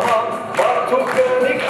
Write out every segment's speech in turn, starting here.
Mann, war Tucke nicht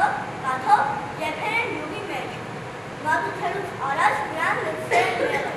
Jacob Matho, Japan Ruby Match. Mother Terus Oras Grand Lipsen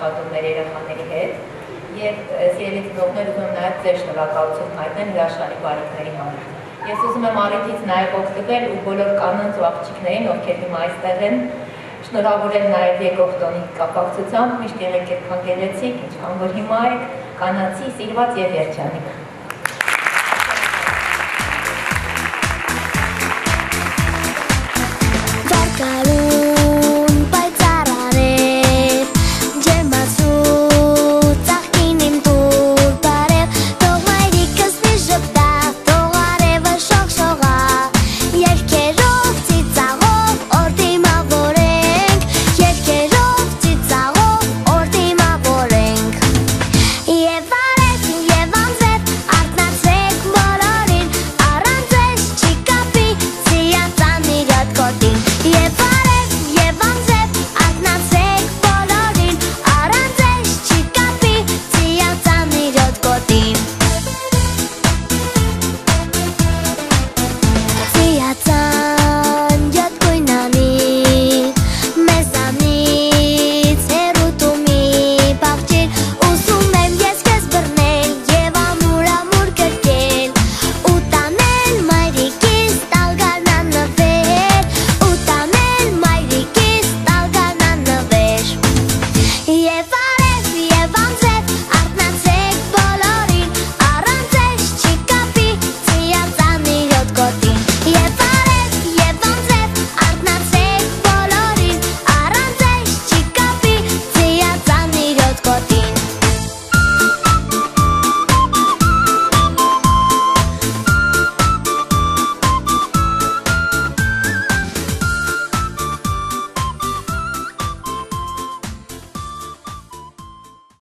աշխատումներ երեխաների հետ եւ սիրելի ծնողներ ուզում նաեւ ձեր շնորհակալություն հայտնել հրաշալի բարիքների համար։ Ես ուզում եմ առիթից նաեւ օգտվել ու բոլոր կանանց ու աղջիկներին, ովքեր հիմա այստեղ են, շնորհավորել նաեւ եկող տոնի կապակցությամբ, միշտ եղեք այդքան գեղեցիկ, ինչքան որ հիմա եք, կանացի, սիրված եւ երջանիկ։